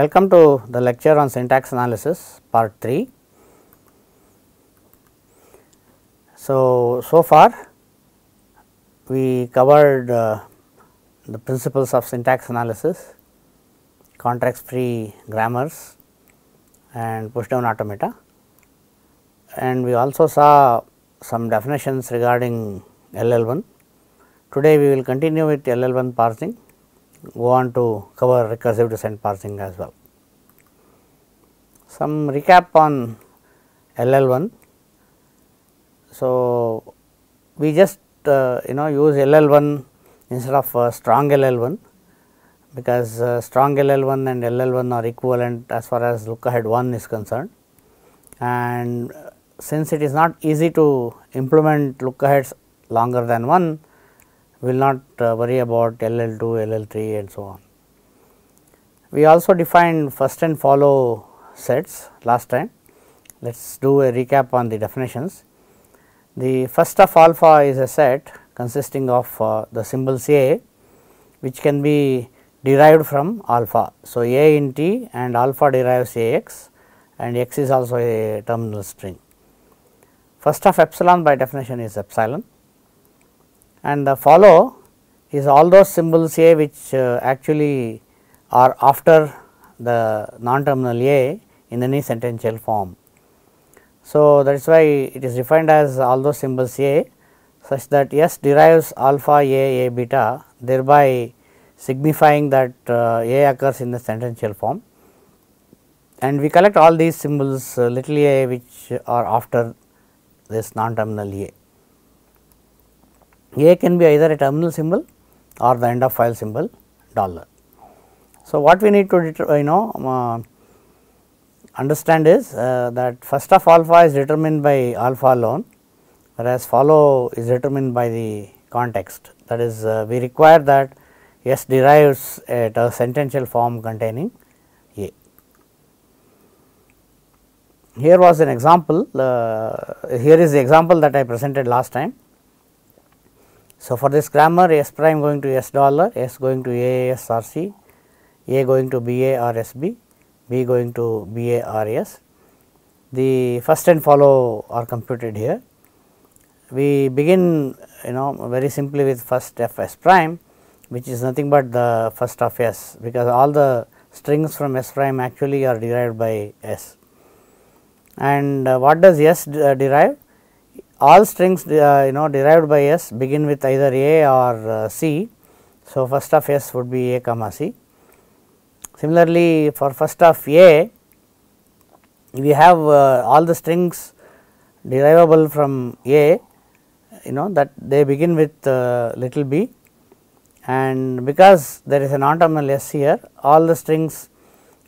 Welcome to the lecture on syntax analysis part 3. So, so far we covered uh, the principles of syntax analysis, context free grammars and push down automata and we also saw some definitions regarding LL1. Today we will continue with LL1 parsing, go on to cover recursive descent parsing as well. Some recap on LL1. So, we just uh, you know use LL1 instead of uh, strong LL1 because uh, strong LL1 and LL1 are equivalent as far as look ahead 1 is concerned and since it is not easy to implement look aheads longer than 1 will not uh, worry about LL2, LL3 and so on. We also defined first and follow sets last time. Let us do a recap on the definitions. The first of alpha is a set consisting of uh, the symbols A which can be derived from alpha. So, A in T and alpha derives A x and x is also a terminal string. First of epsilon by definition is epsilon and the follow is all those symbols A which uh, actually are after the non terminal A in any sentential form. So, that is why it is defined as all those symbols A such that S derives alpha A A beta thereby signifying that uh, A occurs in the sentential form and we collect all these symbols uh, little a which are after this non terminal A. A can be either a terminal symbol or the end of file symbol dollar. So, what we need to you know uh, understand is uh, that first of alpha is determined by alpha alone whereas follow is determined by the context that is uh, we require that S derives at a sentential form containing A. Here was an example, uh, here is the example that I presented last time. So, for this grammar S prime going to S dollar, S going to A S or C, A going to B A or S B, B going to B A or S. The first and follow are computed here. We begin you know very simply with first f s prime which is nothing but the first of s because all the strings from s prime actually are derived by s. And uh, what does s uh, derive? All strings uh, you know derived by s begin with either a or uh, c. So, first of s would be a comma c. Similarly, for first of a we have uh, all the strings derivable from a you know that they begin with uh, little b and because there is a non terminal s here all the strings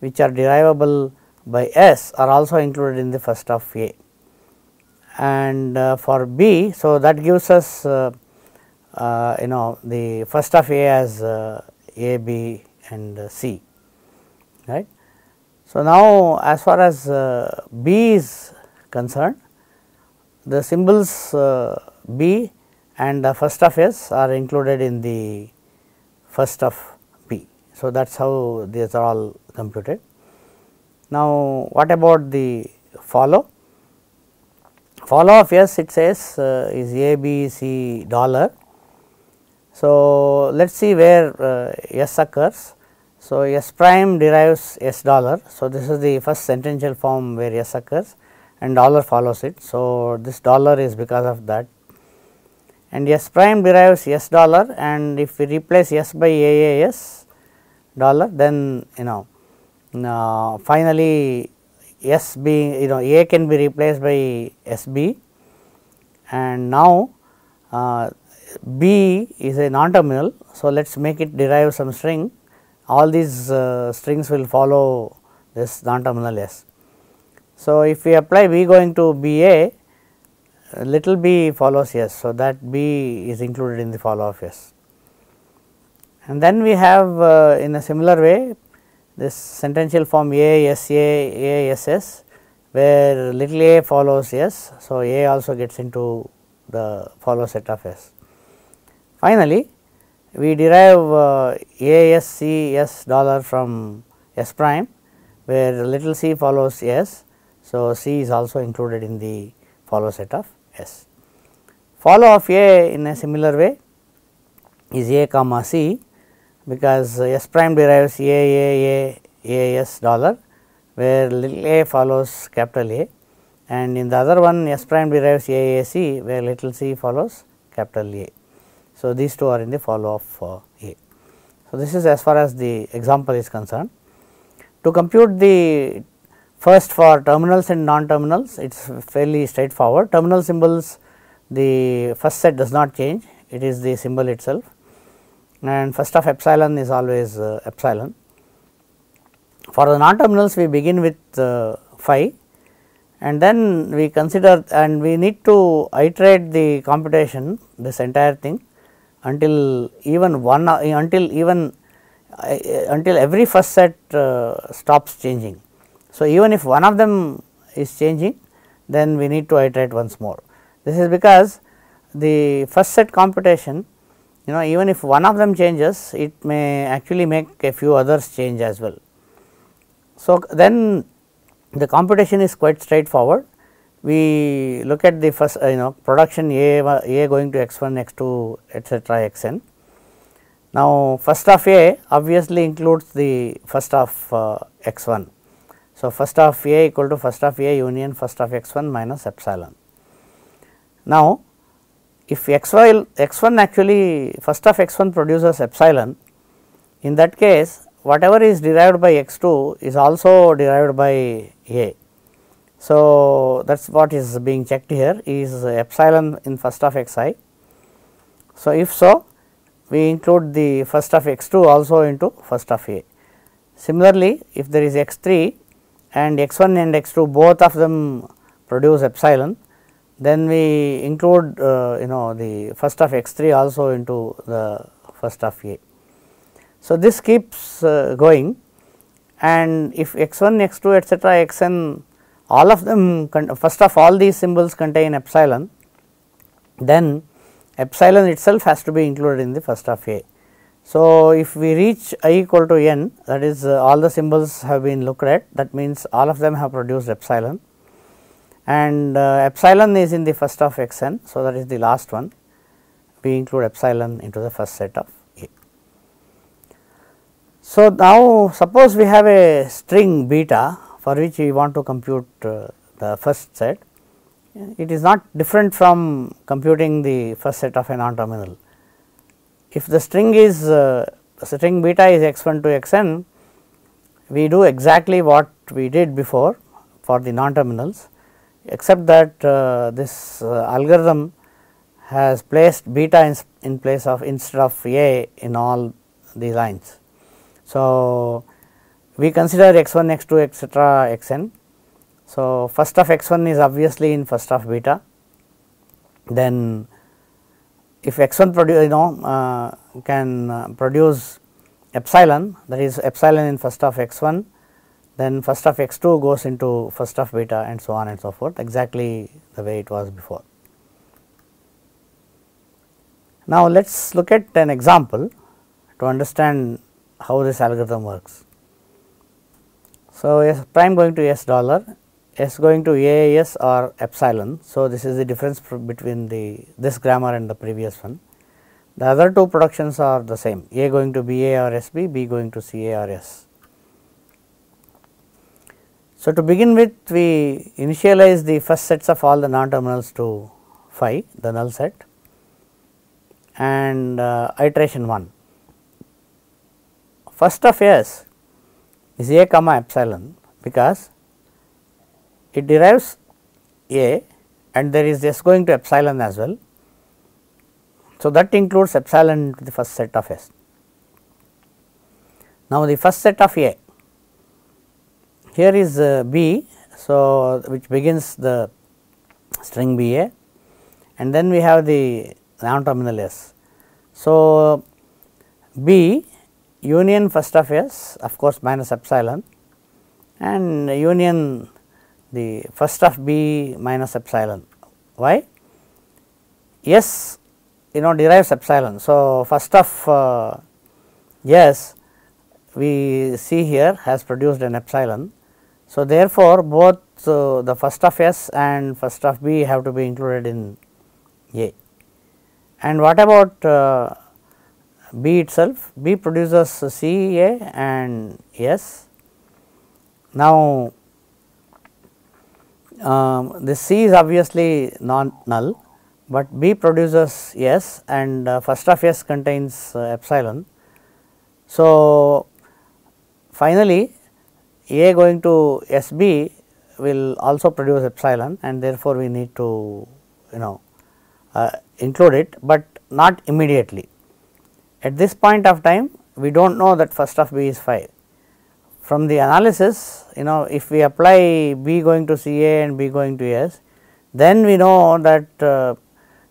which are derivable by s are also included in the first of a and uh, for b. So, that gives us uh, uh, you know the first of a as uh, a b and c right. So, now as far as uh, b is concerned the symbols uh, b and the first of s are included in the first of b. So, that is how these are all computed. Now, what about the follow? Follow of S it says uh, is A B C dollar. So, let us see where uh, S occurs. So, S prime derives S dollar. So, this is the first sentential form where S occurs and dollar follows it. So, this dollar is because of that and S prime derives S dollar and if we replace S by AAS dollar then you know uh, finally S being you know A can be replaced by SB and now uh, B is a non terminal. So, let us make it derive some string all these uh, strings will follow this non terminal S. So, if we apply B going to B A little b follows S. So, that b is included in the follow of S. And then we have uh, in a similar way this sentential form A S A A S S where little a follows S. So, A also gets into the follow set of S. Finally, we derive uh, A S C S dollar from S prime where little c follows S. So, C is also included in the follow set of S. Follow of A in a similar way is A comma C because S prime derives A A A A S dollar where little a follows capital A and in the other one S prime derives A A C where little c follows capital A. So, these two are in the follow of uh, A. So, this is as far as the example is concerned. To compute the first for terminals and non-terminals, it is fairly straightforward. Terminal symbols, the first set does not change, it is the symbol itself and first of epsilon is always uh, epsilon. For the non-terminals, we begin with uh, phi and then we consider and we need to iterate the computation this entire thing until even one uh, until even uh, until every first set uh, stops changing. So, even if one of them is changing then we need to iterate once more. This is because the first set computation you know even if one of them changes it may actually make a few others change as well. So, then the computation is quite straightforward we look at the first uh, you know production A, A going to x 1 x 2 etcetera x n. Now, first of A obviously includes the first of uh, x 1. So, first of A equal to first of A union first of x 1 minus epsilon. Now, if x y x 1 actually first of x 1 produces epsilon in that case whatever is derived by x 2 is also derived by A so, that is what is being checked here is epsilon in first of x i. So, if so we include the first of x 2 also into first of a. Similarly, if there is x 3 and x 1 and x 2 both of them produce epsilon then we include uh, you know the first of x 3 also into the first of a. So, this keeps uh, going and if x 1 x 2 etcetera x n all of them first of all these symbols contain epsilon then epsilon itself has to be included in the first of A. So, if we reach i equal to n that is uh, all the symbols have been looked at that means all of them have produced epsilon and uh, epsilon is in the first of x n. So, that is the last one we include epsilon into the first set of A. So, now suppose we have a string beta for which we want to compute uh, the first set, it is not different from computing the first set of a non-terminal. If the string is uh, string beta is x 1 to x n, we do exactly what we did before for the non-terminals except that uh, this uh, algorithm has placed beta in, in, place of instead of a in all the lines. So, we consider x 1 x 2 etcetera x n. So, first of x 1 is obviously in first of beta then if x 1 produce you know uh, can uh, produce epsilon that is epsilon in first of x 1 then first of x 2 goes into first of beta and so on and so forth exactly the way it was before. Now, let us look at an example to understand how this algorithm works. So, S prime going to S dollar, S going to AAS or epsilon. So, this is the difference between the this grammar and the previous one. The other two productions are the same A going to BA or SB, B going to CA or S. So, to begin with we initialize the first sets of all the non terminals to phi the null set and uh, iteration 1. First of S is a comma epsilon because it derives a and there is s going to epsilon as well. So, that includes epsilon into the first set of s. Now, the first set of a here is uh, b. So, which begins the string b a and then we have the non terminal s. So, b union first of S of course minus epsilon and union the first of B minus epsilon. Why? S you know derives epsilon. So, first of uh, S we see here has produced an epsilon. So, therefore, both uh, the first of S and first of B have to be included in A. And what about uh, B itself? B produces C A and S. Now, um, this C is obviously non null, but B produces S and uh, first of S contains uh, epsilon. So, finally, A going to S B will also produce epsilon and therefore, we need to you know uh, include it, but not immediately. At this point of time we do not know that first of B is phi. From the analysis you know if we apply B going to C A and B going to S then we know that uh,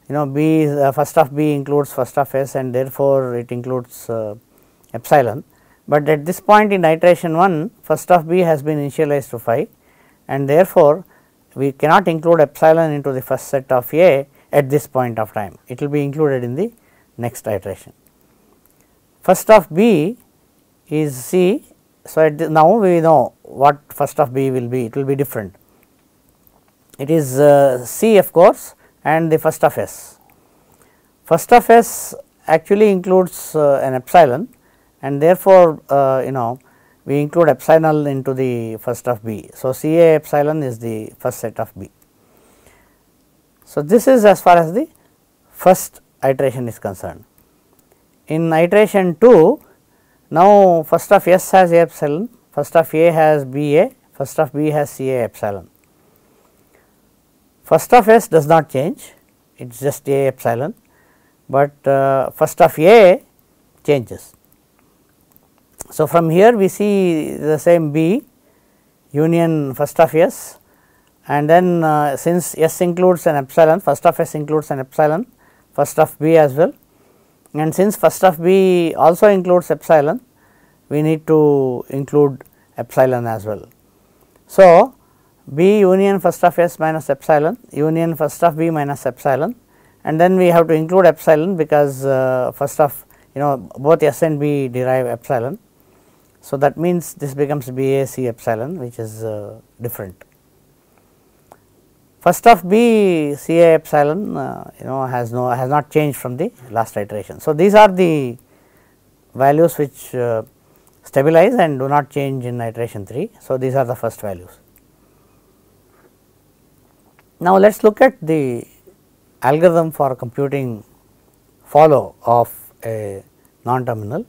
you know B is, uh, first of B includes first of S and therefore, it includes uh, epsilon. But at this point in iteration 1 first of B has been initialized to phi and therefore, we cannot include epsilon into the first set of A at this point of time it will be included in the next iteration. First of B is C. So, now we know what first of B will be it will be different it is uh, C of course and the first of S. First of S actually includes uh, an epsilon and therefore, uh, you know we include epsilon into the first of B. So, C A epsilon is the first set of B. So, this is as far as the first iteration is concerned. In iteration 2, now first of S has A epsilon, first of A has B A, first of B has C A epsilon. First of S does not change, it is just A epsilon, but uh, first of A changes. So, from here we see the same B union first of S and then uh, since S includes an epsilon first of S includes an epsilon first of B as well and since first of B also includes epsilon we need to include epsilon as well. So, B union first of S minus epsilon union first of B minus epsilon and then we have to include epsilon because uh, first of you know both S and B derive epsilon so, that means this becomes B A C epsilon which is uh, different. First of B C A epsilon uh, you know has no has not changed from the last iteration. So, these are the values which uh, stabilize and do not change in iteration 3. So, these are the first values. Now, let us look at the algorithm for computing follow of a non-terminal.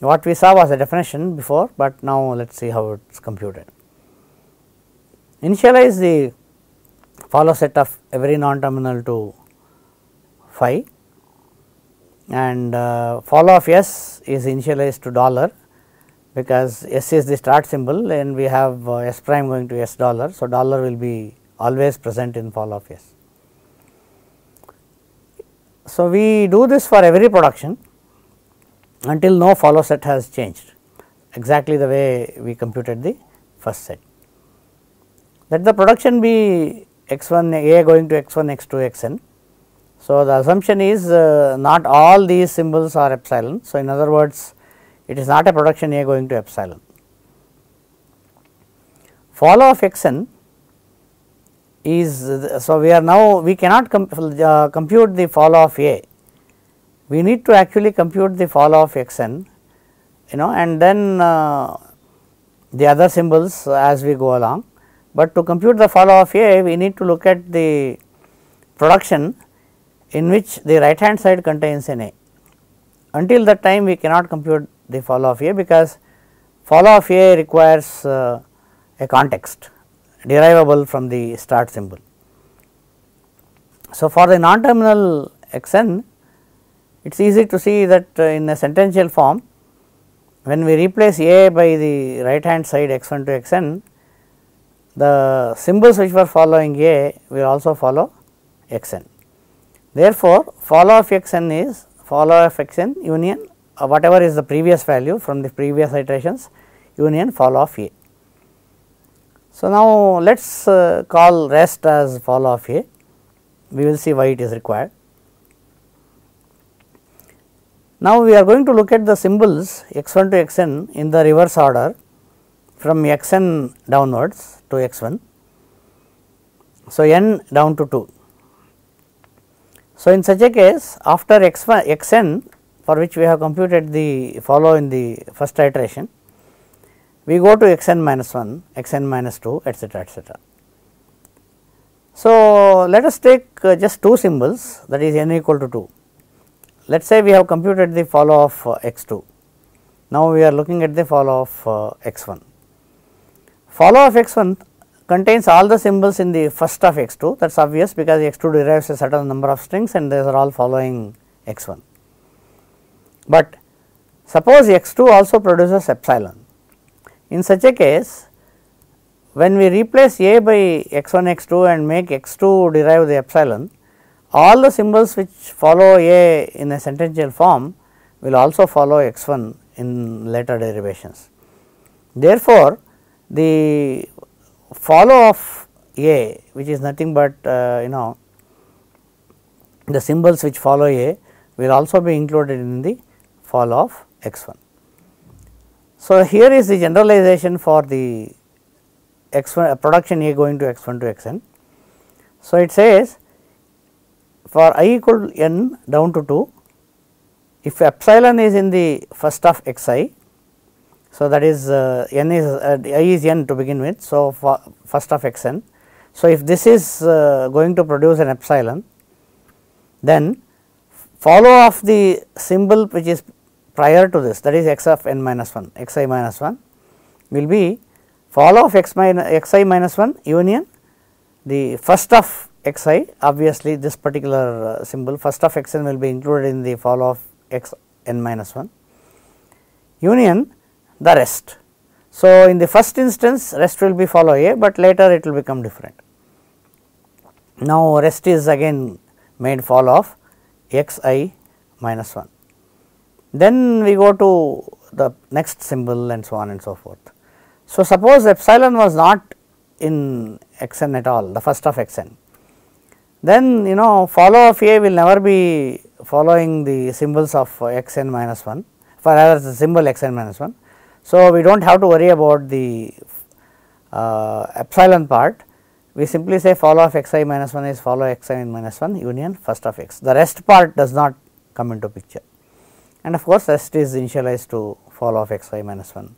What we saw was a definition before, but now let us see how it is computed. Initialize the follow set of every non-terminal to phi and uh, follow of S is initialized to dollar because S is the start symbol and we have uh, S prime going to S dollar. So, dollar will be always present in follow of S. So, we do this for every production until no follow set has changed exactly the way we computed the first set. Let the production be x 1 a going to x 1 x 2 x n. So, the assumption is uh, not all these symbols are epsilon. So, in other words it is not a production a going to epsilon. Follow of x n is so we are now we cannot uh, compute the follow of a we need to actually compute the follow of x n you know and then uh, the other symbols as we go along. But to compute the follow of A we need to look at the production in which the right hand side contains an A. Until that time we cannot compute the follow of A because follow of A requires uh, a context derivable from the start symbol. So, for the non terminal x n it is easy to see that uh, in a sentential form when we replace a by the right hand side x 1 to x n the symbols which were following a will also follow x n. Therefore, follow of x n is follow of x n union uh, whatever is the previous value from the previous iterations union follow of a. So, now let us uh, call rest as follow of a we will see why it is required. Now, we are going to look at the symbols x 1 to x n in the reverse order from x n downwards to x 1. So, n down to 2. So, in such a case after x 1 x n for which we have computed the follow in the first iteration, we go to x n minus 1, x n minus 2 etcetera etcetera. So, let us take uh, just two symbols that is n equal to 2. Let us say we have computed the follow of uh, x 2. Now, we are looking at the follow of uh, x 1. Follow of x 1 contains all the symbols in the first of x 2 that is obvious because x 2 derives a certain number of strings and these are all following x 1. But suppose x 2 also produces epsilon. In such a case when we replace a by x 1 x 2 and make x 2 derive the epsilon, all the symbols which follow a in a sentential form will also follow x 1 in later derivations. Therefore, the follow of a which is nothing but uh, you know the symbols which follow a will also be included in the follow of x 1. So, here is the generalization for the x 1 production A going to x 1 to x n. So, it says for i equal to n down to 2 if epsilon is in the first of x i. So, that is uh, n is uh, i is n to begin with. So, first of x n. So, if this is uh, going to produce an epsilon then follow of the symbol which is prior to this that is x of n minus 1 x i minus 1 will be follow of x minus x i minus 1 union the first of x i obviously this particular uh, symbol first of x n will be included in the follow of x n minus 1 union the rest. So, in the first instance rest will be follow a, but later it will become different. Now, rest is again made follow of x i minus 1. Then we go to the next symbol and so on and so forth. So, suppose epsilon was not in x n at all the first of x n then you know follow of a will never be following the symbols of x n minus 1 for rather the symbol x n minus 1. So, we do not have to worry about the uh, epsilon part we simply say follow of x i minus 1 is follow x i minus 1 union first of x the rest part does not come into picture and of course, rest is initialized to follow of x i minus 1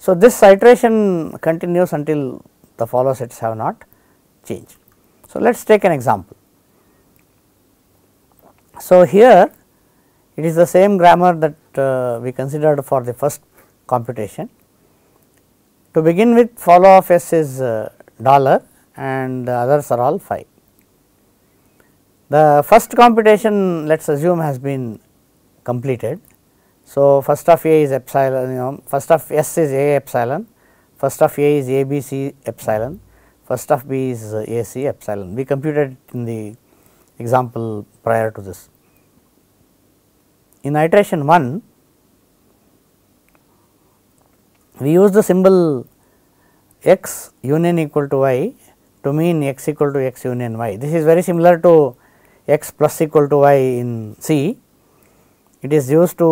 so, this iteration continues until the follow sets have not changed. So, let us take an example. So, here it is the same grammar that uh, we considered for the first computation. To begin with follow of s is uh, dollar and the others are all phi. The first computation let us assume has been completed so, first of A is epsilon, you know, first of S is A epsilon, first of A is A B C epsilon, first of B is uh, A C epsilon. We computed in the example prior to this. In iteration 1, we use the symbol x union equal to y to mean x equal to x union y. This is very similar to x plus equal to y in C. It is used to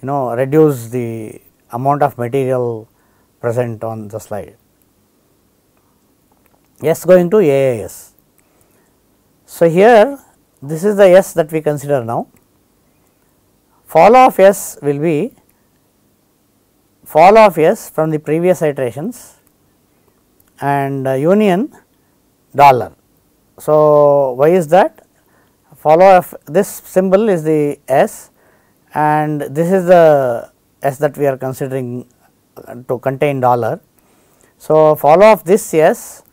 you know reduce the amount of material present on the slide. S going to AAS. So, here this is the S that we consider now. Follow of S will be follow of S from the previous iterations and uh, union dollar. So, why is that? Follow of this symbol is the S and this is the S that we are considering to contain dollar. So, follow of this S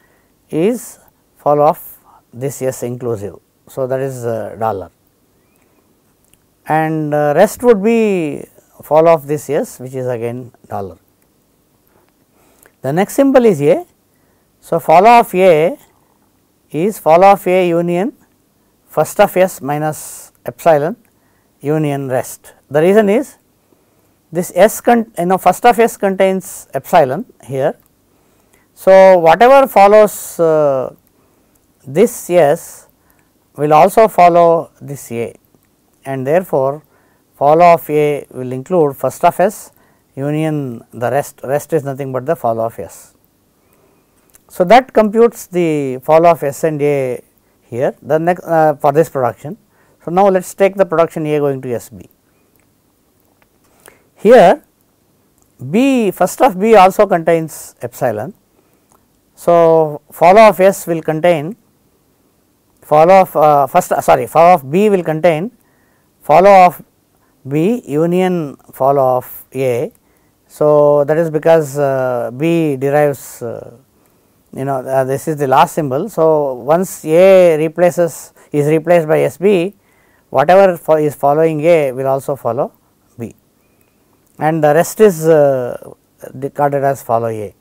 is follow of this S inclusive. So, that is uh, dollar and uh, rest would be follow of this S which is again dollar. The next symbol is A. So, follow of A is follow of A union first of S minus epsilon union rest. The reason is this S con you know first of S contains epsilon here. So, whatever follows uh, this S will also follow this A and therefore, follow of A will include first of S union the rest, rest is nothing but the follow of S. So, that computes the follow of S and A here the next uh, for this production. So, now let us take the production A going to S B. Here B first of B also contains epsilon. So, follow of S will contain follow of uh, first uh, sorry follow of B will contain follow of B union follow of A. So, that is because uh, B derives uh, you know uh, this is the last symbol. So, once A replaces is replaced by S B whatever fo is following A will also follow B and the rest is uh, as follow A.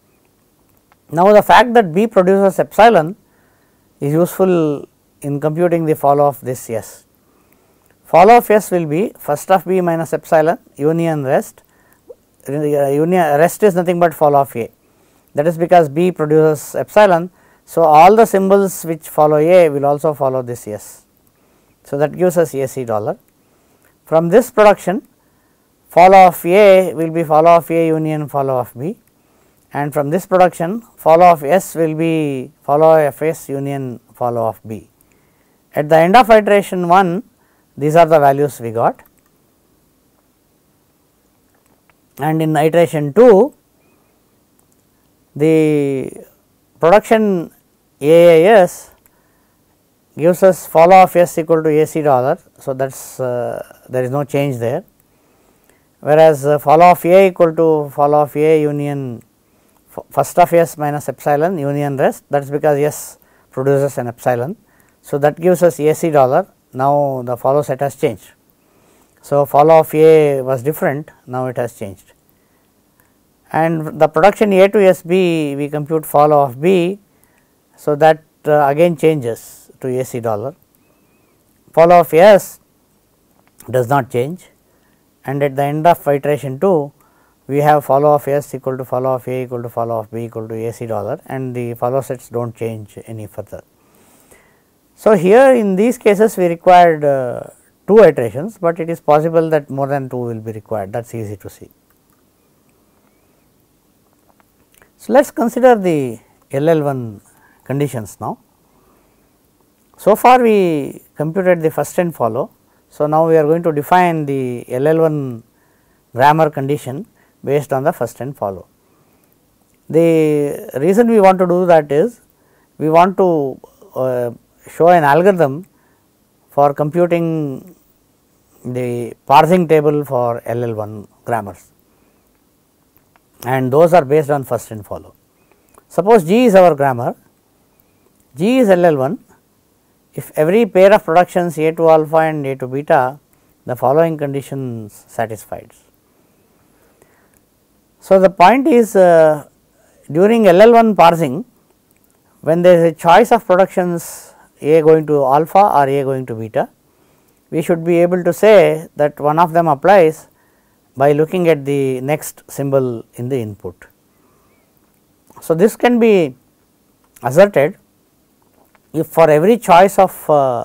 Now, the fact that B produces epsilon is useful in computing the follow of this S. Follow of S will be first of B minus epsilon union rest, uh, union rest is nothing but follow of A that is because B produces epsilon. So, all the symbols which follow A will also follow this S. So, that gives us AC dollar. From this production follow of A will be follow of A union follow of B and from this production follow of S will be follow of S union follow of B. At the end of iteration 1 these are the values we got and in iteration 2 the production AAS gives us follow of S equal to AC dollar. So, that is uh, there is no change there whereas uh, follow of A equal to follow of A union first of S minus epsilon union rest that is because S produces an epsilon. So, that gives us AC dollar now the follow set has changed. So, follow of A was different now it has changed and the production A to S B we compute follow of B. So, that uh, again changes to AC dollar. Follow of S does not change and at the end of iteration 2 we have follow of S equal to follow of A equal to follow of B equal to AC dollar and the follow sets do not change any further. So, here in these cases we required uh, 2 iterations, but it is possible that more than 2 will be required that is easy to see. So, let us consider the LL1 conditions now. So far we computed the first and follow. So, now we are going to define the LL1 grammar condition based on the first and follow. The reason we want to do that is we want to uh, show an algorithm for computing the parsing table for LL1 grammars and those are based on first and follow. Suppose G is our grammar, G is LL1, if every pair of productions A to alpha and A to beta, the following conditions satisfied. So, the point is uh, during LL1 parsing, when there is a choice of productions A going to alpha or A going to beta, we should be able to say that one of them applies by looking at the next symbol in the input. So, this can be asserted if for every choice of uh,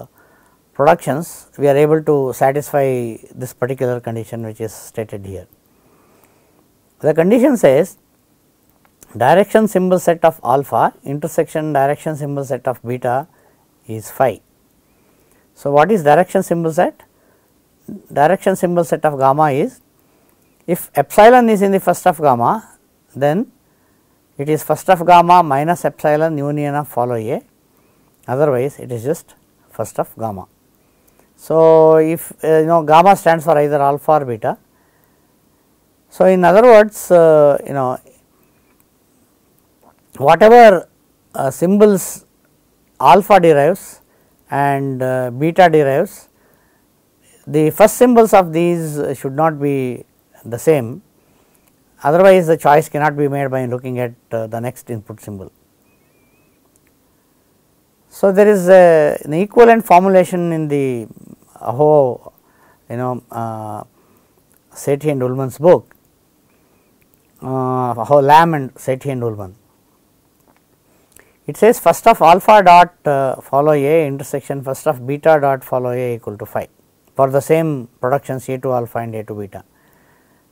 productions we are able to satisfy this particular condition which is stated here. The condition says direction symbol set of alpha intersection direction symbol set of beta is phi. So, what is direction symbol set? Direction symbol set of gamma is if epsilon is in the first of gamma, then it is first of gamma minus epsilon union of follow A, otherwise it is just first of gamma. So, if uh, you know gamma stands for either alpha or beta. So, in other words uh, you know whatever uh, symbols alpha derives and uh, beta derives, the first symbols of these should not be the same otherwise the choice cannot be made by looking at uh, the next input symbol. So, there is a, an equivalent formulation in the Aho you know uh, Sethi and Ullman's book uh, Aho Lam and Sethi and Ullman. It says first of alpha dot uh, follow A intersection first of beta dot follow A equal to phi for the same productions A 2 alpha and A 2 beta.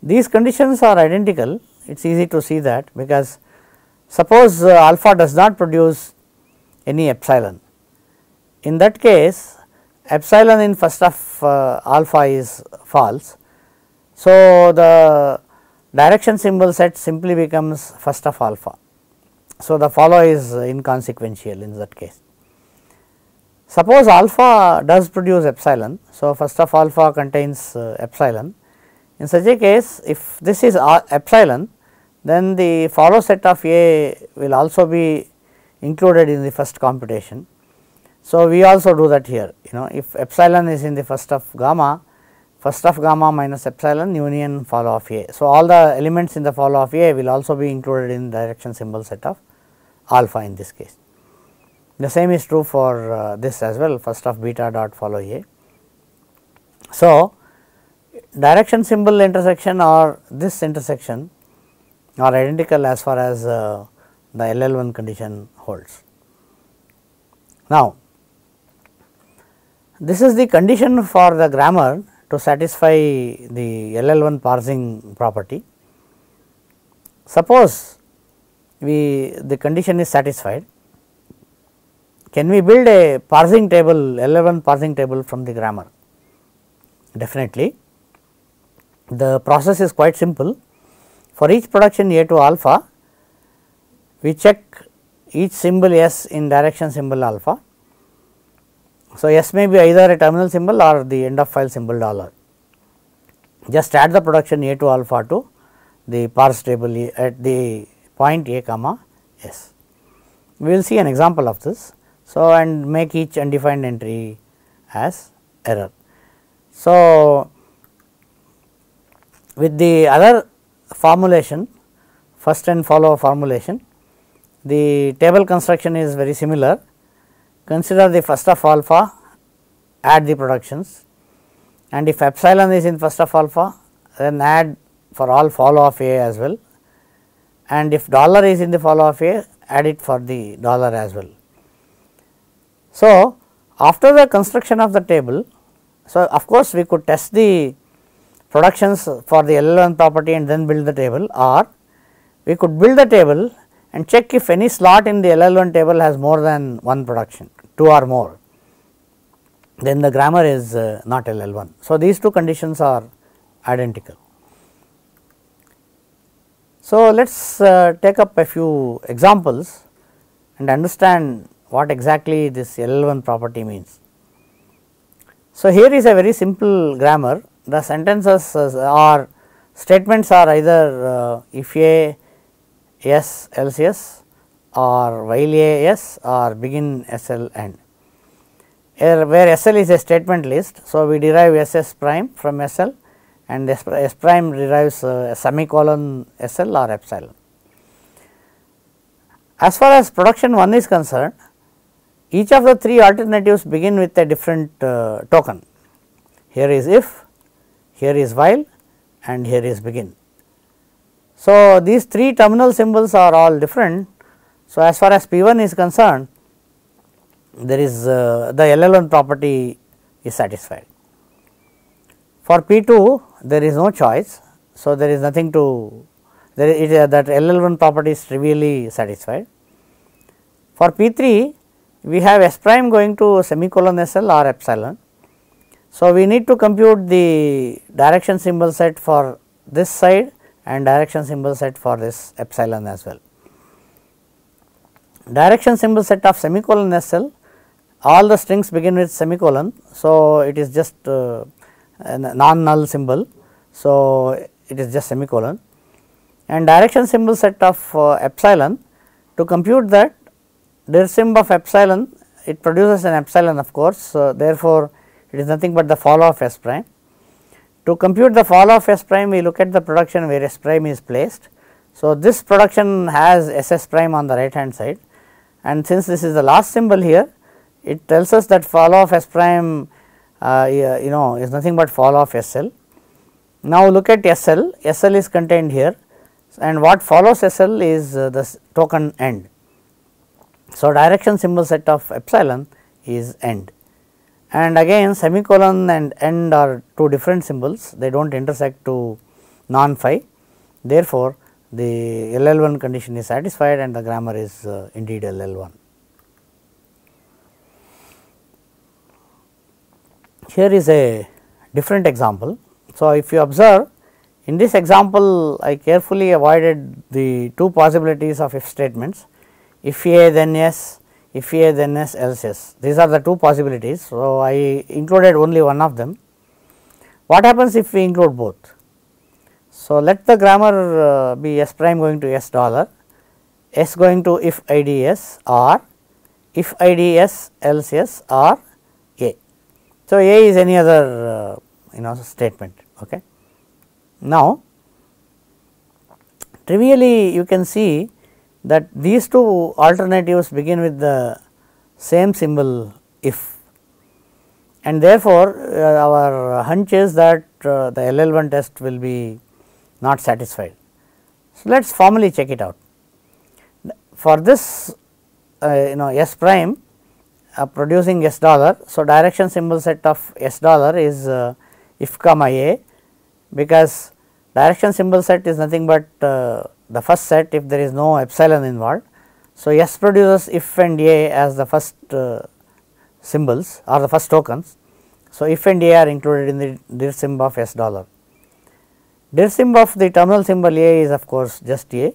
These conditions are identical it is easy to see that because suppose uh, alpha does not produce any epsilon. In that case epsilon in first of uh, alpha is false. So, the direction symbol set simply becomes first of alpha. So, the follow is inconsequential in that case. Suppose alpha does produce epsilon. So, first of alpha contains uh, epsilon. In such a case if this is uh, epsilon then the follow set of A will also be included in the first computation. So, we also do that here you know if epsilon is in the first of gamma first of gamma minus epsilon union follow of A. So, all the elements in the follow of A will also be included in direction symbol set of alpha in this case. The same is true for uh, this as well first of beta dot follow A. So, direction symbol intersection or this intersection are identical as far as uh, the LL1 condition holds. Now, this is the condition for the grammar to satisfy the LL1 parsing property. Suppose we the condition is satisfied, can we build a parsing table LL1 parsing table from the grammar? Definitely. The process is quite simple. For each production A to alpha, we check each symbol S in direction symbol alpha so, S may be either a terminal symbol or the end of file symbol dollar. Just add the production A to alpha to the parse table at the point A comma S. We will see an example of this. So, and make each undefined entry as error. So, with the other formulation first and follow formulation the table construction is very similar consider the first of alpha add the productions and if epsilon is in first of alpha then add for all follow of A as well and if dollar is in the follow of A add it for the dollar as well. So, after the construction of the table, so of course, we could test the productions for the LL1 property and then build the table or we could build the table and check if any slot in the LL1 table has more than one production. 2 or more, then the grammar is uh, not LL1. So, these two conditions are identical. So, let us uh, take up a few examples and understand what exactly this LL1 property means. So, here is a very simple grammar the sentences are statements are either uh, if a yes else yes or while a yes or begin SL end. Where SL is a statement list, so we derive SS prime from SL and S, S prime derives uh, semicolon SL or epsilon. As far as production 1 is concerned, each of the three alternatives begin with a different uh, token. Here is if, here is while and here is begin. So, these three terminal symbols are all different so, as far as P 1 is concerned there is uh, the LL1 property is satisfied. For P 2 there is no choice. So, there is nothing to there is uh, that LL1 property is trivially satisfied. For P 3 we have S prime going to semicolon SL or epsilon. So, we need to compute the direction symbol set for this side and direction symbol set for this epsilon as well direction symbol set of semicolon SL all the strings begin with semicolon. So, it is just uh, non null symbol. So, it is just semicolon and direction symbol set of uh, epsilon to compute that dirsim of epsilon it produces an epsilon of course. Therefore, it is nothing but the follow of S prime. To compute the follow of S prime we look at the production where S prime is placed. So, this production has S s prime on the right hand side and since this is the last symbol here it tells us that follow of S prime uh, you know is nothing but follow of SL. Now, look at SL, SL is contained here and what follows SL is uh, the token end. So, direction symbol set of epsilon is end. and again semicolon and end are two different symbols they do not intersect to non phi therefore, the LL1 condition is satisfied and the grammar is uh, indeed LL1. Here is a different example. So, if you observe in this example I carefully avoided the two possibilities of if statements if A then S, if A then S else S these are the two possibilities. So, I included only one of them. What happens if we include both? So, let the grammar uh, be S prime going to S dollar, S going to if IDS or if IDS else S or A. So, A is any other uh, you know statement. Okay. Now, trivially you can see that these two alternatives begin with the same symbol if and therefore, uh, our hunch is that uh, the LL1 test will be not satisfied. So, let us formally check it out. For this uh, you know S prime uh, producing S dollar. So, direction symbol set of S dollar is uh, if comma A because direction symbol set is nothing but uh, the first set if there is no epsilon involved. So, S produces if and A as the first uh, symbols or the first tokens. So, if and A are included in the dir sim of S dollar. Dir sim of the terminal symbol A is of course just A.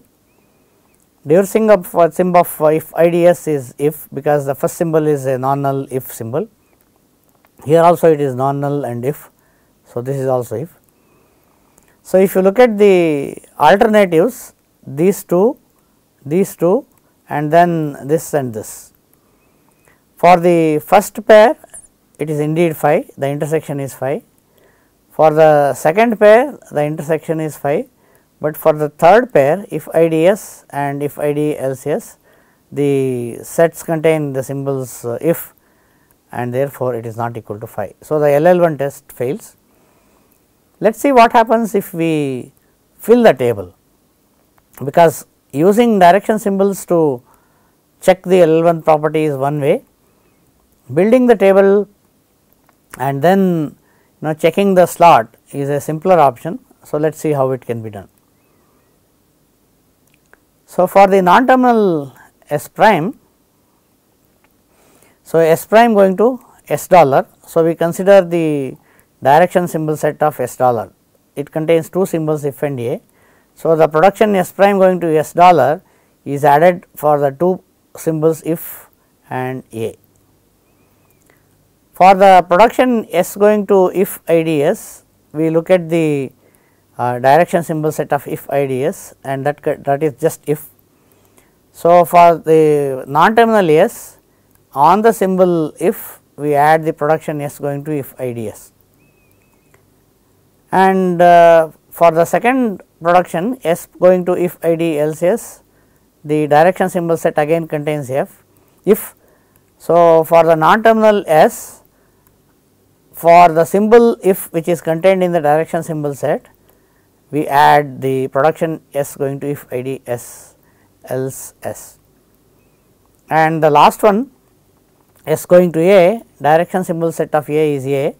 Dir sim of uh, sim of uh, if IDS is if because the first symbol is a non null if symbol. Here also it is non null and if. So, this is also if. So, if you look at the alternatives these two, these two and then this and this. For the first pair it is indeed phi the intersection is phi for the second pair the intersection is phi, but for the third pair if IDS and if ID else S the sets contain the symbols uh, if and therefore, it is not equal to phi. So, the LL1 test fails. Let us see what happens if we fill the table because using direction symbols to check the LL1 property is one way, building the table and then now, checking the slot is a simpler option. So, let us see how it can be done. So, for the non-terminal S prime, so S prime going to S dollar. So, we consider the direction symbol set of S dollar. It contains two symbols if and A. So, the production S prime going to S dollar is added for the two symbols if and A. For the production S going to if IDS, we look at the uh, direction symbol set of if IDS and that that is just if. So, for the non terminal S on the symbol if we add the production S going to if IDS and uh, for the second production S going to if ID else S the direction symbol set again contains F if. So, for the non terminal S for the symbol if which is contained in the direction symbol set we add the production S going to if ID S else S and the last one S going to A direction symbol set of A is A.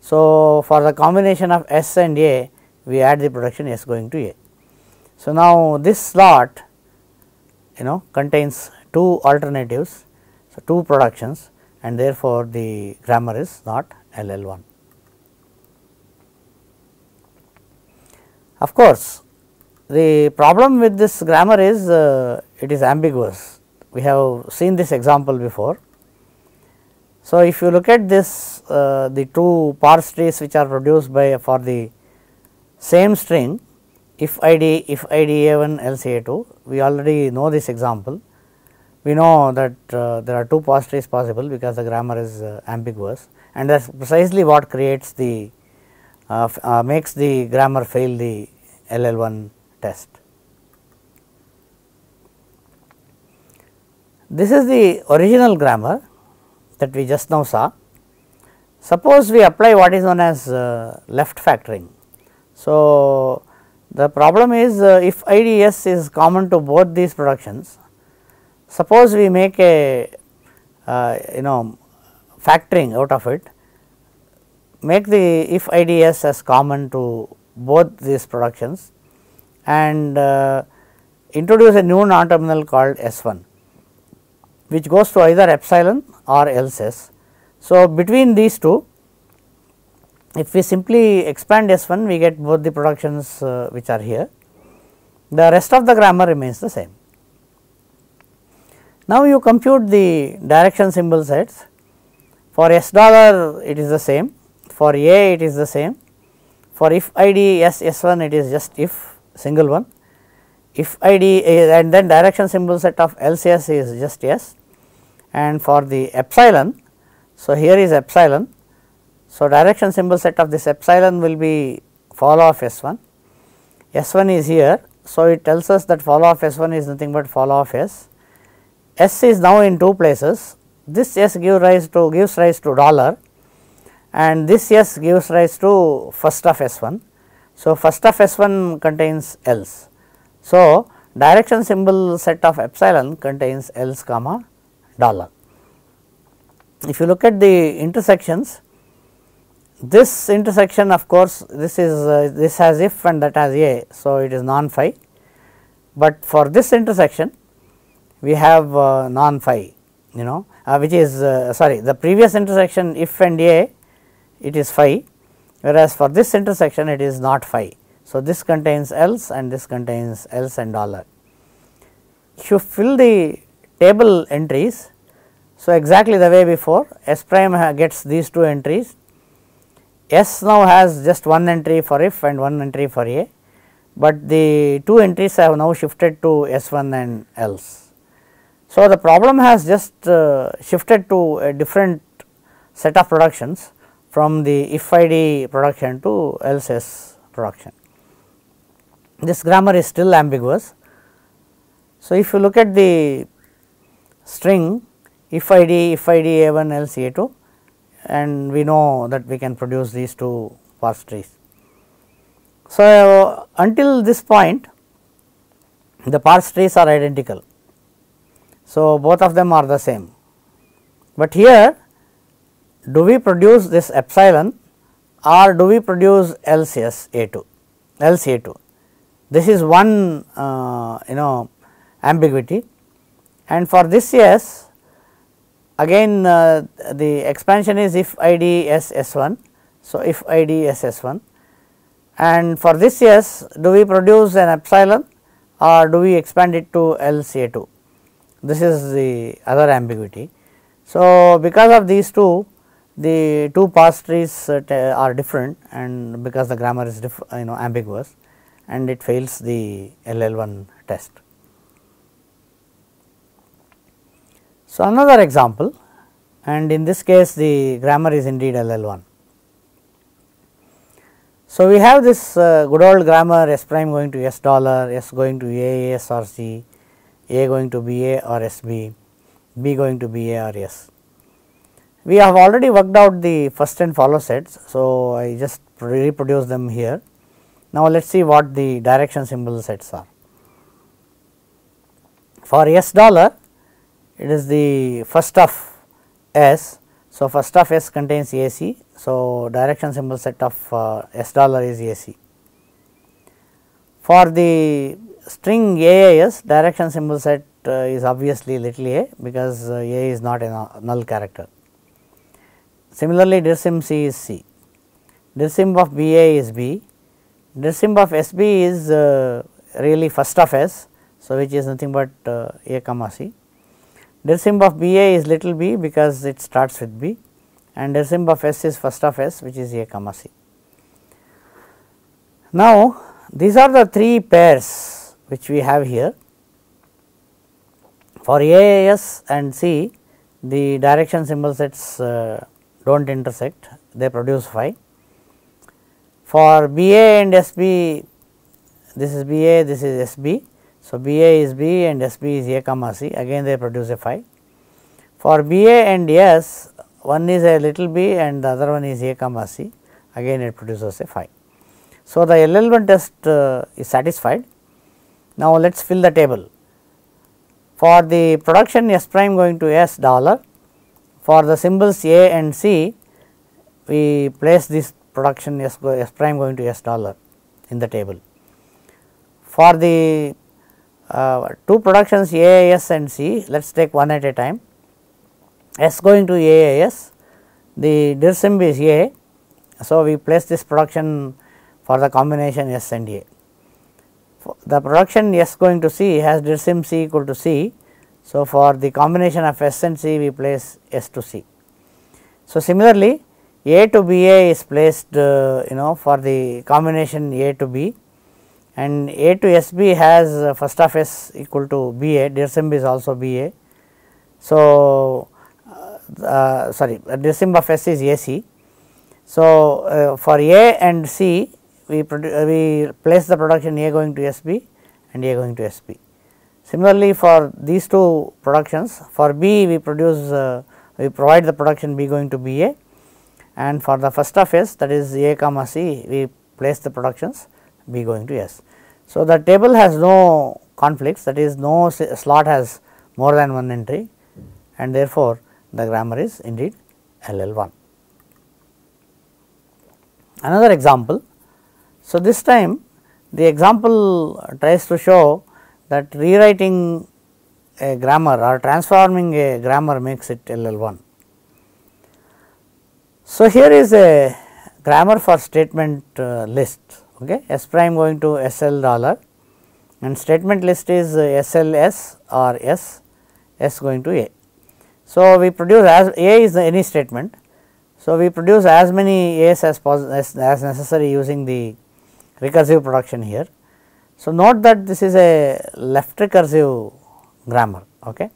So, for the combination of S and A we add the production S going to A. So, now this slot you know contains two alternatives, so two productions and therefore, the grammar is not LL1. Of course, the problem with this grammar is uh, it is ambiguous. We have seen this example before. So, if you look at this uh, the two parse trees which are produced by for the same string if id if id a1 else a2 we already know this example. We know that uh, there are two parse trees possible because the grammar is uh, ambiguous and that is precisely what creates the uh, uh, makes the grammar fail the LL1 test. This is the original grammar that we just now saw. Suppose we apply what is known as uh, left factoring. So, the problem is uh, if IDS is common to both these productions, suppose we make a uh, you know factoring out of it make the if IDS as common to both these productions and uh, introduce a new non terminal called S1 which goes to either epsilon or else S. So, between these two if we simply expand S1 we get both the productions uh, which are here the rest of the grammar remains the same. Now, you compute the direction symbol sets for S dollar it is the same for A it is the same for if ID S S1 it is just if single one if ID and then direction symbol set of else S is just S and for the epsilon. So, here is epsilon. So, direction symbol set of this epsilon will be follow of S1, S1 is here. So, it tells us that follow of S1 is nothing but follow of S, S is now in two places, this S give rise to gives rise to dollar and this S gives rise to first of S1. So, first of S1 contains else. So, direction symbol set of epsilon contains else comma dollar. If you look at the intersections, this intersection of course, this is uh, this has if and that has a. So, it is non phi, but for this intersection we have uh, non phi you know uh, which is uh, sorry the previous intersection if and a it is phi whereas for this intersection it is not phi. So, this contains else and this contains else and dollar. If you fill the table entries, so exactly the way before S prime gets these two entries, S now has just one entry for if and one entry for A, but the two entries have now shifted to S1 and else. So, the problem has just uh, shifted to a different set of productions from the if ID production to else production. This grammar is still ambiguous. So, if you look at the string if id if id a1 else a2 and we know that we can produce these two parse trees. So, until this point the parse trees are identical. So, both of them are the same, but here do we produce this epsilon or do we produce else s a2 else a2 this is one uh, you know ambiguity. And for this yes again uh, the expansion is if id s s1. So, if id s s1 and for this yes do we produce an epsilon or do we expand it to else a2 this is the other ambiguity. So, because of these two the two parse trees uh, are different and because the grammar is you know ambiguous and it fails the LL1 test. So, another example and in this case the grammar is indeed LL1. So, we have this uh, good old grammar S prime going to S dollar, S going to A, S or C, A going to B A or S B, B going to B A or S. We have already worked out the first and follow sets. So, I just reproduce them here. Now, let us see what the direction symbol sets are. For S dollar, it is the first of S. So, first of S contains AC. So, direction symbol set of uh, S dollar is AC. For the string AAS, direction symbol set uh, is obviously little a because uh, A is not a null character. Similarly, dirsim C is C, dirsim of B A is B, dirsim of S B is uh, really first of S. So, which is nothing but A comma C. Dirsim of B A is little b because it starts with B and dirsim of S is first of S which is A comma C. Now, these are the three pairs which we have here. For A, S and C, the direction symbol sets uh, do not intersect, they produce phi. For B A and S B, this is B A, this is S B. So, B A is B and S B is A comma C, again they produce a phi. For B A and S, one is a little b and the other one is A comma C, again it produces a phi. So, the LL1 test uh, is satisfied. Now, let us fill the table. For the production S prime going to S dollar, for the symbols A and C we place this production S, S prime going to S dollar in the table. For the uh, two productions AAS and C let us take one at a time. S going to AAS the DIRSIMB is A. So, we place this production for the combination S and A. The production S going to C has DIRSIMB C equal to C. So, for the combination of S and C we place S to C. So, similarly A to BA is placed uh, you know for the combination A to B and A to SB has uh, first of S equal to BA, DIRSIMB is also BA. So, uh, sorry the sim of S is AC. So, uh, for A and C we, uh, we place the production A going to SB and A going to SB. Similarly, for these two productions for B we produce uh, we provide the production B going to BA and for the first of S that is A comma C we place the productions B going to S. So, the table has no conflicts that is no slot has more than one entry and therefore, the grammar is indeed LL1. Another example. So, this time the example tries to show that rewriting a grammar or transforming a grammar makes it LL1. So, here is a grammar for statement uh, list okay S prime going to SL dollar and statement list is SLS or S S going to A. So, we produce as A is any statement. So, we produce as many A's as, as, as necessary using the recursive production here. So, note that this is a left recursive grammar. Okay.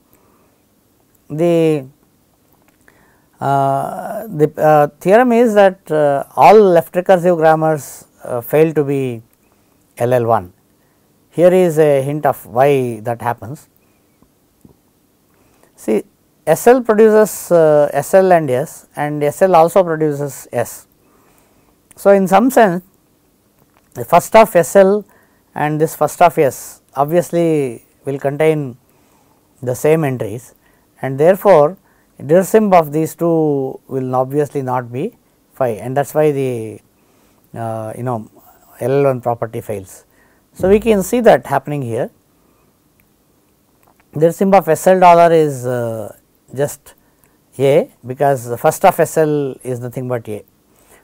The uh, the uh, theorem is that uh, all left recursive grammars uh, fail to be LL1. Here is a hint of why that happens. See SL produces uh, SL and S and SL also produces S. So, in some sense the first of SL and this first of S obviously will contain the same entries and therefore, DIRSIMB of these two will obviously not be phi and that is why the uh, you know LL1 property fails. So, we can see that happening here. DIRSIMB of SL dollar is uh, just A because the first of SL is nothing but A.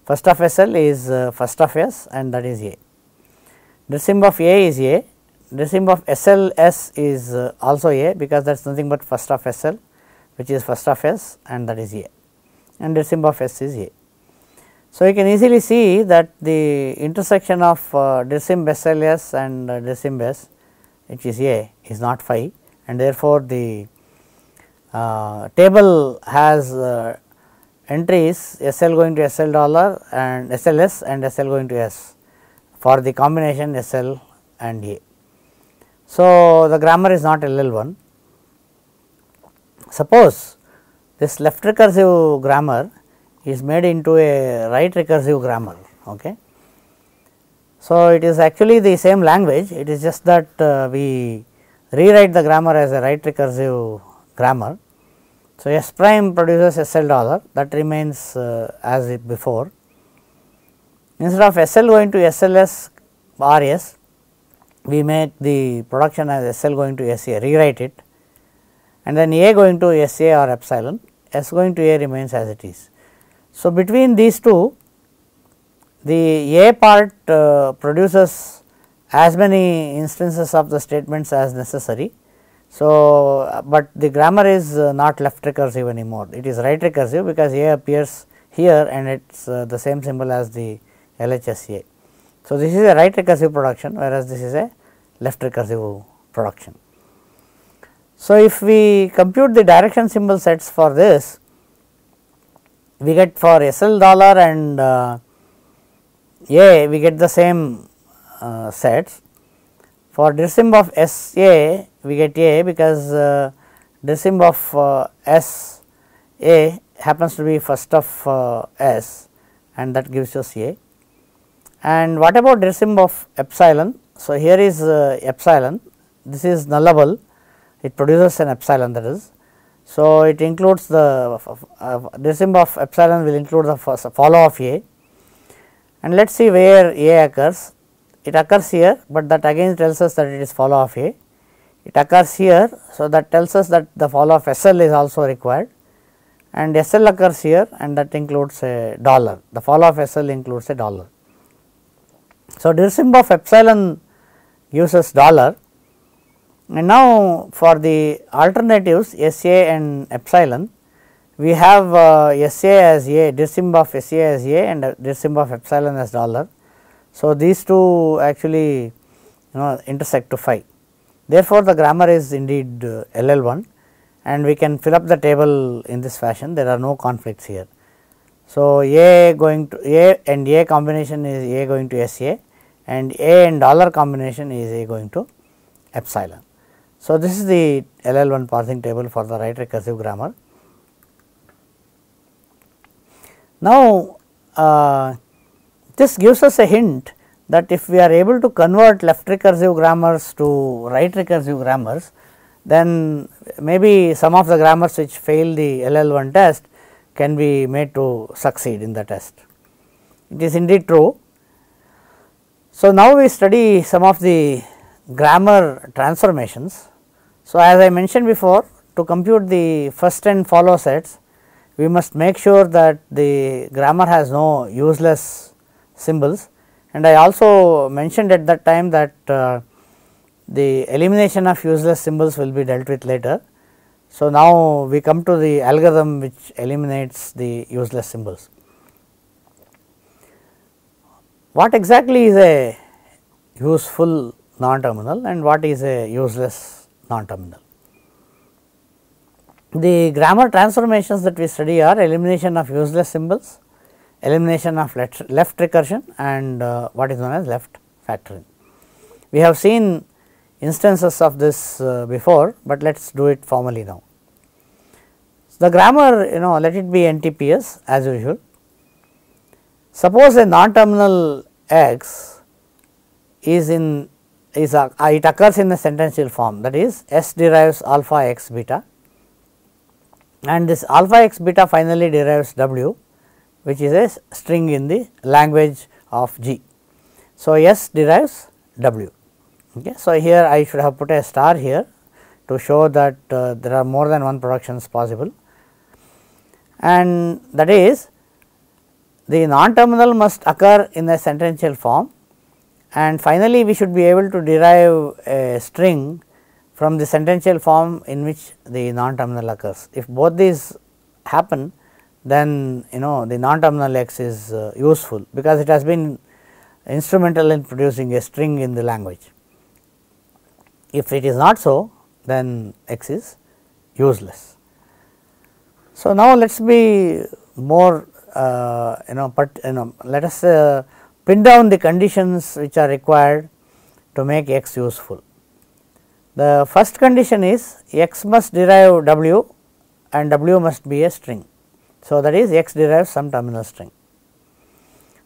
First of SL is uh, first of S and that is A. Symbol of A is A, symbol of SLS is uh, also A because that is nothing but first of SL which is first of S and that is A and symbol of S is A. So, you can easily see that the intersection of uh, DIRSIMB SLS and uh, DIRSIMB S which is A is not phi and therefore, the uh, table has uh, entries SL going to SL dollar and SLS and SL going to S for the combination SL and A. So, the grammar is not LL1. Suppose this left recursive grammar is made into a right recursive grammar. Okay. So, it is actually the same language, it is just that uh, we rewrite the grammar as a right recursive grammar. So, S prime produces SL dollar that remains uh, as it before. Instead of SL going to SLS RS, we make the production as SL going to SA, rewrite it and then A going to SA or epsilon, S going to A remains as it is. So, between these two, the A part uh, produces as many instances of the statements as necessary so, but the grammar is uh, not left recursive anymore, it is right recursive because A appears here and it is uh, the same symbol as the LHSA. So, this is a right recursive production whereas, this is a left recursive production. So, if we compute the direction symbol sets for this, we get for SL dollar and uh, A we get the same uh, sets. For DIRSIMB of SA we get A because uh, DIRSIMB of uh, S A happens to be first of uh, S and that gives us A. And what about DIRSIMB of epsilon? So, here is uh, epsilon, this is nullable, it produces an epsilon that is So, it includes the dissimb of epsilon will include the follow of A and let us see where A occurs. It occurs here, but that again tells us that it is follow of A. It occurs here, so that tells us that the follow of SL is also required and SL occurs here and that includes a dollar. The follow of SL includes a dollar. So, dissimb of epsilon uses dollar and now for the alternatives SA and epsilon we have uh, SA as A, dissimb of SA as A and uh, dissimb of epsilon as dollar. So, these two actually you know intersect to phi. Therefore, the grammar is indeed uh, LL1 and we can fill up the table in this fashion there are no conflicts here. So, A going to A and A combination is A going to SA and A and dollar combination is A going to epsilon. So, this is the LL1 parsing table for the right recursive grammar. Now, uh, this gives us a hint that if we are able to convert left recursive grammars to right recursive grammars, then maybe some of the grammars which fail the LL1 test can be made to succeed in the test. It is indeed true. So, now we study some of the grammar transformations. So, as I mentioned before to compute the first and follow sets we must make sure that the grammar has no useless symbols and I also mentioned at that time that uh, the elimination of useless symbols will be dealt with later. So, now we come to the algorithm which eliminates the useless symbols. What exactly is a useful non-terminal and what is a useless non-terminal? The grammar transformations that we study are elimination of useless symbols, elimination of left, left recursion and uh, what is known as left factoring. We have seen instances of this uh, before, but let us do it formally now. So, the grammar you know let it be NTPS as usual. Suppose a non-terminal x is in is uh, it occurs in the sentential form that is S derives alpha x beta and this alpha x beta finally derives w which is a string in the language of G. So, S derives w. Okay. So, here I should have put a star here to show that uh, there are more than one productions possible and that is the non terminal must occur in a sentential form and finally, we should be able to derive a string from the sentential form in which the non terminal occurs. If both these happen then you know the non terminal x is uh, useful because it has been instrumental in producing a string in the language. If it is not so then x is useless. So, now let us be more uh, you know but you know let us uh, pin down the conditions which are required to make x useful. The first condition is x must derive w and w must be a string. So, that is x derives some terminal string.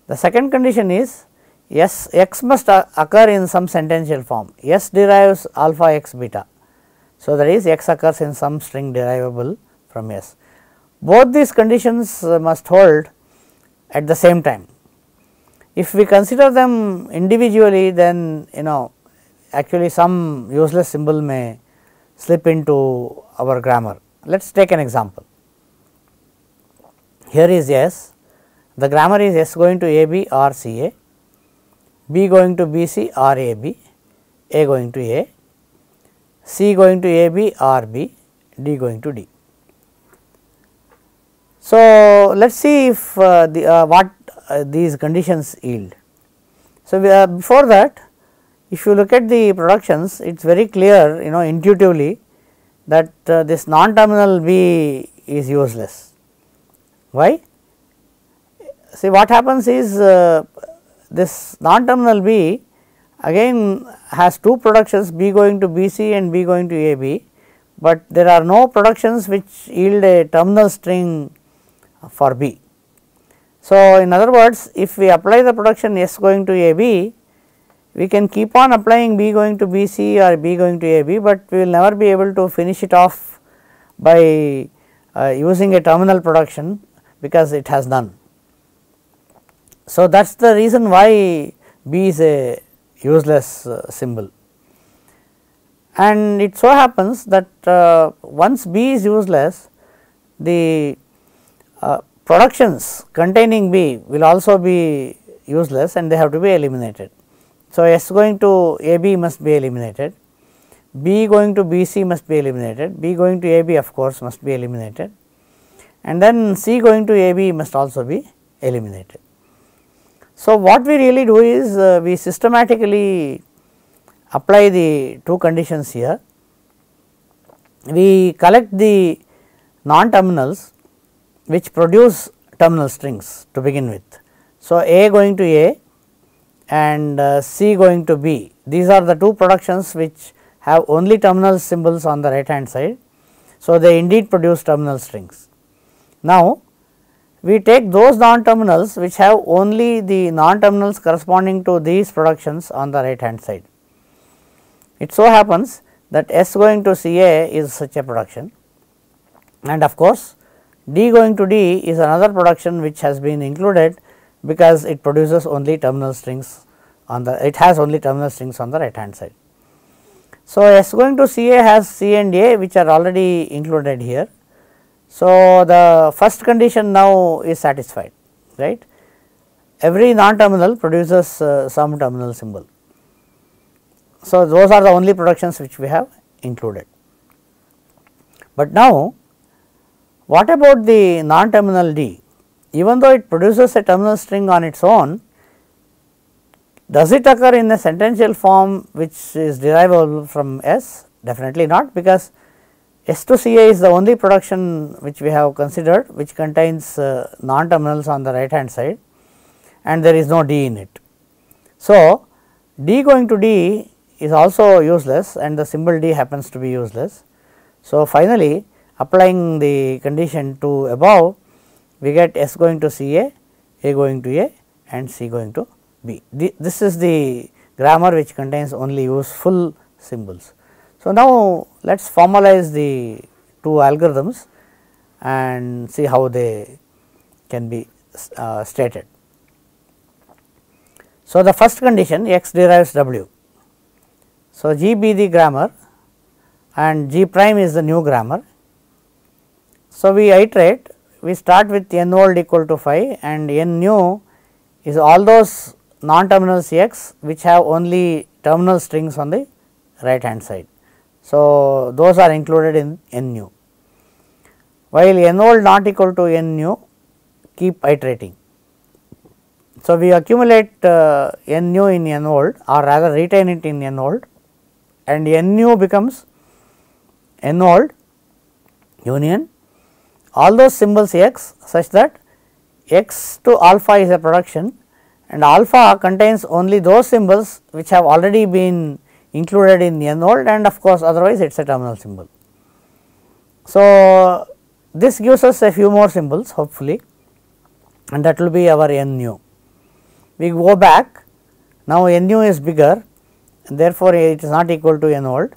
The second condition is s x must occur in some sentential form s derives alpha x beta. So, that is x occurs in some string derivable from s. Both these conditions uh, must hold at the same time. If we consider them individually then you know actually some useless symbol may slip into our grammar. Let us take an example. Here is S, the grammar is S going to AB or B going to BC or A going to A, C going to AB or B, D going to D. So, let us see if uh, the uh, what uh, these conditions yield. So, we, uh, before that if you look at the productions it is very clear you know intuitively that uh, this non terminal B is useless. Why? See what happens is uh, this non terminal B again has two productions B going to BC and B going to AB, but there are no productions which yield a terminal string for B. So, in other words if we apply the production S going to AB we can keep on applying B going to BC or B going to AB, but we will never be able to finish it off by uh, using a terminal production because it has none. So, that is the reason why B is a useless uh, symbol and it so happens that uh, once B is useless the uh, productions containing B will also be useless and they have to be eliminated. So, S going to AB must be eliminated, B going to BC must be eliminated, B going to AB of course must be eliminated and then C going to AB must also be eliminated. So, what we really do is uh, we systematically apply the two conditions here. We collect the non terminals which produce terminal strings to begin with. So, A going to A and uh, C going to B these are the two productions which have only terminal symbols on the right hand side. So, they indeed produce terminal strings. Now, we take those non terminals which have only the non terminals corresponding to these productions on the right hand side. It so happens that S going to C A is such a production and of course, D going to D is another production which has been included because it produces only terminal strings on the it has only terminal strings on the right hand side. So, S going to C A has C and A which are already included here. So, the first condition now is satisfied right every non terminal produces uh, some terminal symbol. So, those are the only productions which we have included. But now, what about the non terminal D? Even though it produces a terminal string on its own, does it occur in a sentential form which is derivable from S? Definitely not because S to C A is the only production which we have considered which contains uh, non terminals on the right hand side and there is no D in it. So, D going to D is also useless and the symbol D happens to be useless. So, finally, applying the condition to above we get S going to C A, A going to A and C going to B. The, this is the grammar which contains only useful symbols. So, now let us formalize the two algorithms and see how they can be uh, stated. So, the first condition x derives w so, G be the grammar and G prime is the new grammar. So, we iterate we start with n old equal to phi and n new is all those non terminals x which have only terminal strings on the right hand side. So, those are included in n new while n old not equal to n new keep iterating. So, we accumulate uh, n new in n old or rather retain it in n old and n new becomes n old union all those symbols x such that x to alpha is a production and alpha contains only those symbols which have already been included in n old and of course, otherwise it is a terminal symbol. So, this gives us a few more symbols hopefully and that will be our n new. We go back now n new is bigger and therefore, it is not equal to n old.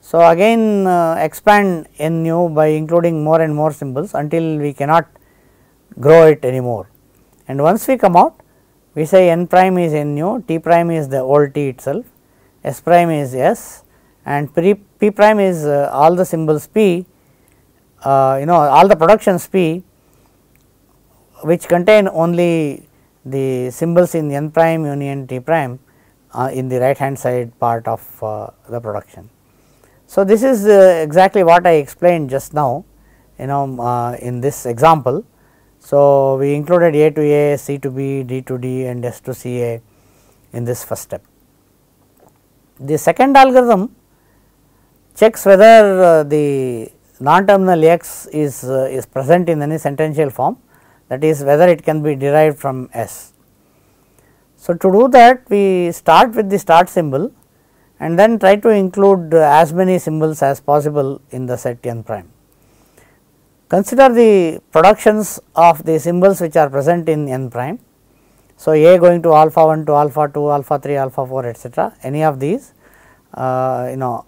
So, again uh, expand n new by including more and more symbols until we cannot grow it anymore. And once we come out we say n prime is n new, t prime is the old t itself, s prime is s and p, prime is uh, all the symbols p uh, you know all the productions p which contain only the symbols in n prime union t prime uh, in the right hand side part of uh, the production. So, this is uh, exactly what I explained just now you know uh, in this example. So, we included A to A, C to B, D to D and S to C A in this first step. The second algorithm checks whether uh, the non-terminal x is, uh, is present in any sentential form that is whether it can be derived from S. So, to do that we start with the start symbol and then try to include as many symbols as possible in the set n prime. Consider the productions of the symbols which are present in n prime. So, A going to alpha 1 to alpha 2, alpha 3, alpha 4 etcetera any of these uh, you know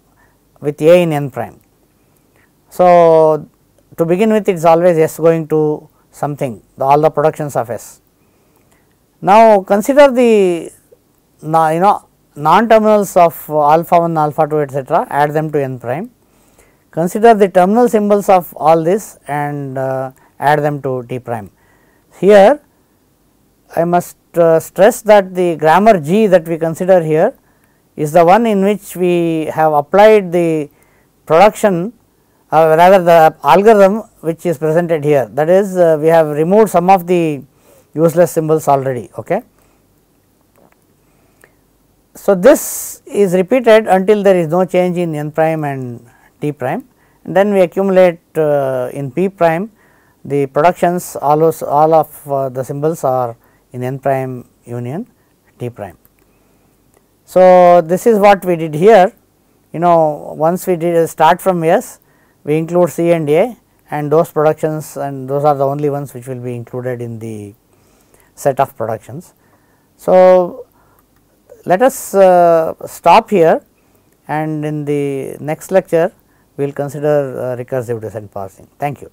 with A in n prime. So, to begin with it is always S going to something the, all the productions of S. Now, consider the you know non terminals of alpha 1 alpha 2 etcetera add them to n prime. Consider the terminal symbols of all this and uh, add them to t prime. Here I must stress that the grammar G that we consider here is the one in which we have applied the production uh, rather the algorithm which is presented here that is uh, we have removed some of the useless symbols already. Okay. So, this is repeated until there is no change in n prime and t prime and then we accumulate uh, in p prime the productions all, all of uh, the symbols are in n prime union t prime. So, this is what we did here you know once we did start from S we include C and A and those productions and those are the only ones which will be included in the set of productions. So, let us uh, stop here and in the next lecture we will consider uh, recursive descent parsing. Thank you.